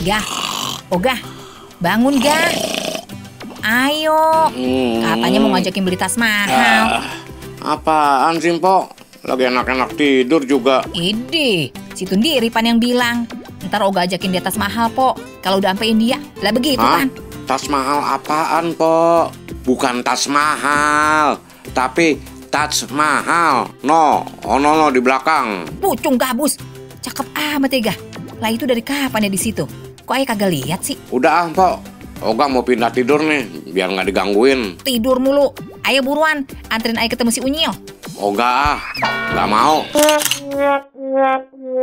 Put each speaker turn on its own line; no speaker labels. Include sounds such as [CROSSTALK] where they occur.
Gah, Oga, bangun Gah. Ayo, katanya mau ngajakin beli tas mahal.
Apaan sih, Mpok? Lagi enak-enak tidur juga.
Ide, si Tundi Ripan yang bilang. Ntar Oga ajakin dia tas mahal, Po. Kalau udah sampai India, lah begitu
Hah?
kan.
Tas mahal apaan, Pok? Bukan tas mahal, tapi tas mahal. No, oh no, no di belakang.
Pucung gabus. Cakep amat ya, Gah. Lah itu dari kapan ya di situ? Kok ayah kagak lihat sih?
Udah, ah, Mpok. Oga mau pindah tidur nih, biar nggak digangguin.
Tidur mulu. Ayo buruan, anterin ayah ketemu si Unyil.
Oga, ah, nggak mau. [LAUGHS]